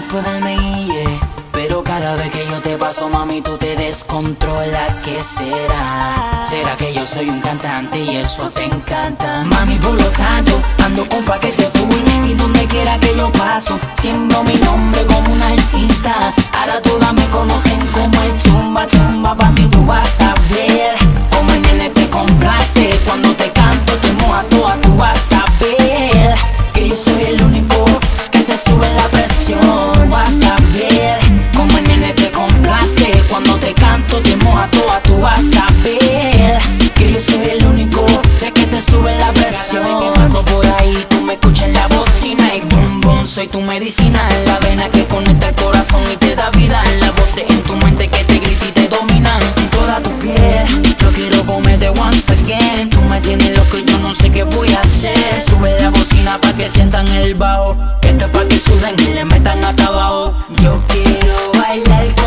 No puedo irme, pero cada vez que yo te paso, mami, tú te descontrolas. ¿Qué será? ¿Será que yo soy un cantante y eso te encanta? Mami, por lo tanto, ando con paquete full y donde quiera que yo paso, siendo mi nombre como un artista. Soy tu medicina, la vena que conecta el corazón y te da vida. La voces en tu mente que te grita y te dominan toda tu piel. Yo quiero comerte once again. Tú me tienes loco y yo no sé qué voy a hacer. Sube la bocina pa' que sientan el bajo. Esto es pa' que suden y le metan hasta abajo. Yo quiero bailar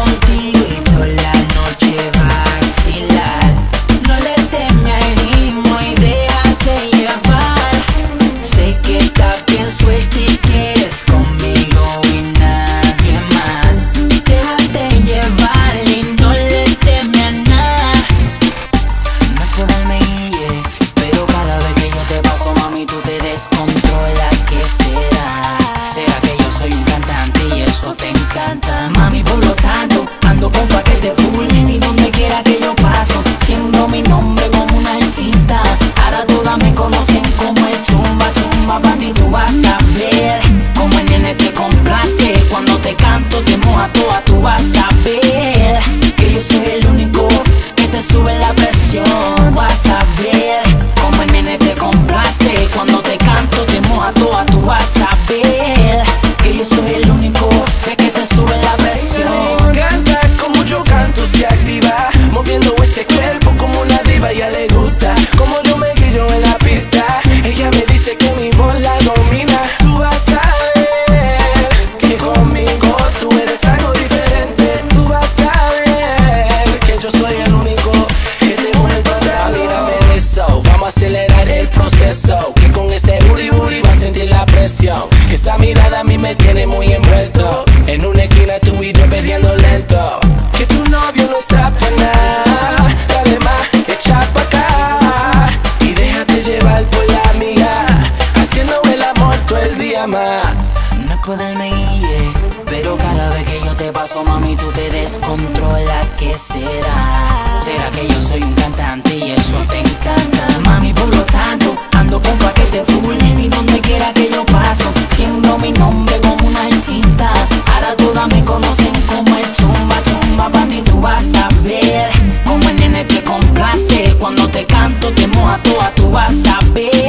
te encanta? Mami, por lo tanto, ando con paquete full y donde quiera que yo paso, siendo mi nombre como un artista. Ahora todas me conocen como el chumba, chumba, ti tú vas a ver. Como el nene te complace, cuando te canto te moja toda, Que con ese booty booty vas a sentir la presión Que esa mirada a mí me tiene muy envuelto En una esquina tú y yo peleando lento Que tu novio no está para nada Dale más, echa pa' acá Y déjate llevar por la amiga Haciendo el amor todo el día más No es por darme guille, pero cada vez que yo te paso, mami, tú te descontrolas. ¿Qué será? ¿Será que yo soy un cantante y eso te encanta? Mami, por lo tanto, paquete full y donde quiera que yo paso, siendo mi nombre como un artista. Ahora todas me conocen como el chumba, chumba, ti tú vas a ver. Como el nene te complace, cuando te canto te moja toda, tú vas a ver.